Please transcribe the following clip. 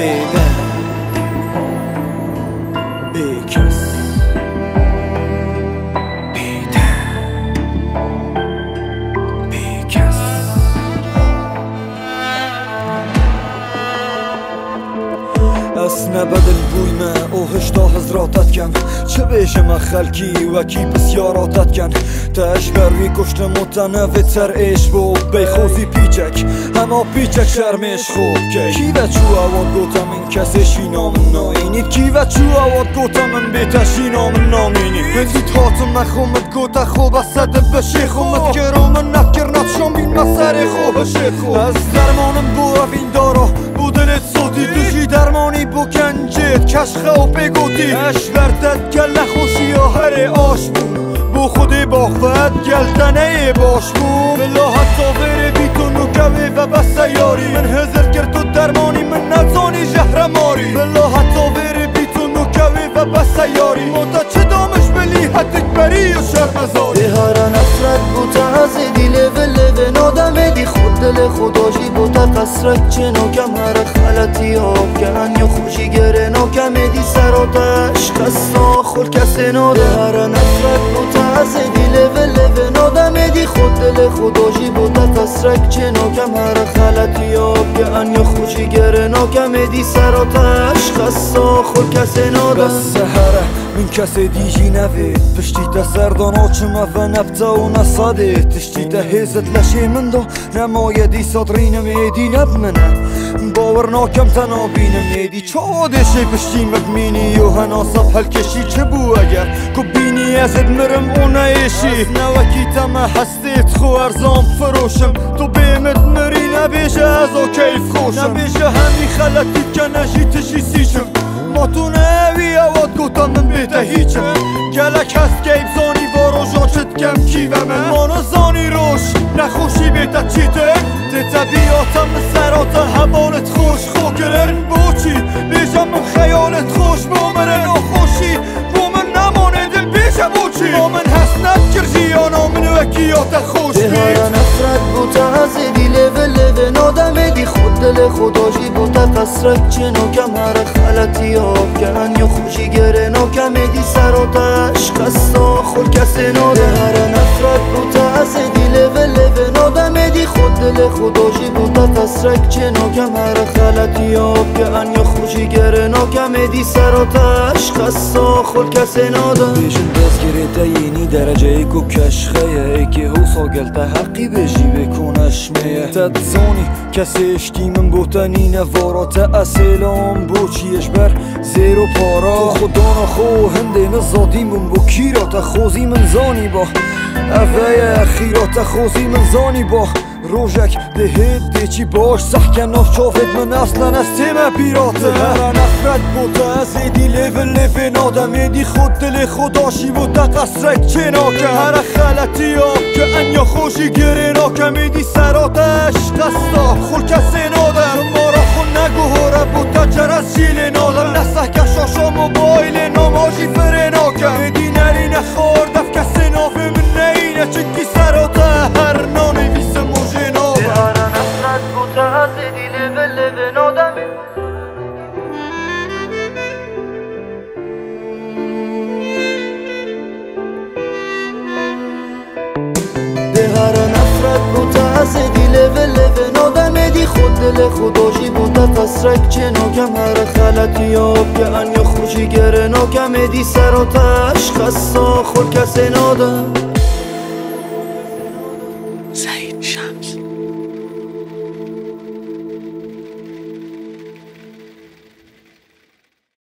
big. از نبدل بوی من او هشتا حضراتت کن چه بیشم خلکی و کی بسیاراتت کن تش بروی کشت متنوع تر ایش بو خوزی پیچک. همه پیچک شرمش خوب که کی و چو آواد گوتم این کسی شینام ناینید کی و چو آواد گوتم این بیتا شینام نامینید هزی تاتم مخومت گوتا خوب از صد بشه خومت گرام نکر نفشم بین مسر خوب از درمانم بو این دارا بودنت صوتی دوشی درمانی بو کنجت کشخه و بگوتی اش بردت گل نخوشی هر آش بود بو خودی باخت گلتنه باش بو. بلا حتی بره بی تو نوکوی و بس یاری من هزر کرد تو درمانی من نزانی جهر ماری. بلا حتی بره بی تو نوکوی و بس یاری موتا چه دامش بلی حتک بری و شرمزاری. از دیل ول نادم دی خود دل خداشی بوتا قصرک چنو کم هر خلطی آب کن یا خوشی گره ناکم دی سراتش قصا خور کسی ناده هر نفرت بوتا از دیل ول نادم دی خود دل خداشی چنو کم هر خلطی آب کن یا خوشی گره. ناکم دی سراتش قصا خور کسی ناده. بس سهره من کسی دیجی نوید پشتی تا سردان آچما و نبتا و نصاده تشتی تا هزت لشه من دو. نمایدی صدرین میدی نب منه. باور ناکم تنا بینم میدی چادشه پشتی مبمینی و هنا صف هل کشی چه بو اگر؟ کو بینی ازت مرم اون ایشی نوکی تم هستیت خو ارزام فروشم. تو بیمت مری نبیشه از او کیف خوشم. نبیشه همی خلطی که نشی تشی سیشم. ما تو نوی اواد گوتم من بیته هیچم. گلک هست گیب زانی وارو جاچت کم کیوه من مانا زانی روش نخوشی بیته چیته تی طبیعتم سرات هوانت خوش. خو کرن بوچی بیشم من خیالت خوش. بومره وکیات خوش بید نفرت بوتا از دیل ول نادم دی خود دل خداشی بوتا قصرک چنو کم هر خلطی آب کن یا خوشی گره ناکم دی سراتش قصا خور کسی ناده هر نفرت بوتا از دیل ول نادم دی خود دل خداشی بوتا قصرک چنو کم هر خلطی آب کن یا خوشی گره ناکم دی سراتش قصا خور کسی ناده بیشن دست گریته یینی درجه ای کو کشخه ای که هو ساگلته حقی بجی بکنش میه تد زانی کسی اشتی من بوتنی نوارات بو چیش بر زیرو پارا. خدا نخو هنده نزادی من بو کیرات خوزی من زانی با. اوه اخیرات خوزی من زانی با. روژک دهید دیچی باش. سحکن ناف چافت من اصلا از تیم پیراته هر نفرت لیول لیون آدم ایدی خود دل خداشی بوده قصرک چناکه هر خلطی ها که انیا خوشی گره ناکم ایدی سراتش قصدا خور کسی نادم ما را خون نگو هره بوده جرس جیل نادم نسه کشاشا موبایل نماجی فره ناکم ایدی نری نخور دف کسی نافه من نینه چکی سراته هر نانی ویس موجه نابم بهارا نفرت بوتا از دیل ول نادم. سر نفرت بوده از دیله و لبه نادم دی خود دل خداشی بوده تسرک چه نوکم هر خلطی آب گهن یا خوشی گره ناکمه دی سر و تش خسا خور کسی نادم. سعید شمس.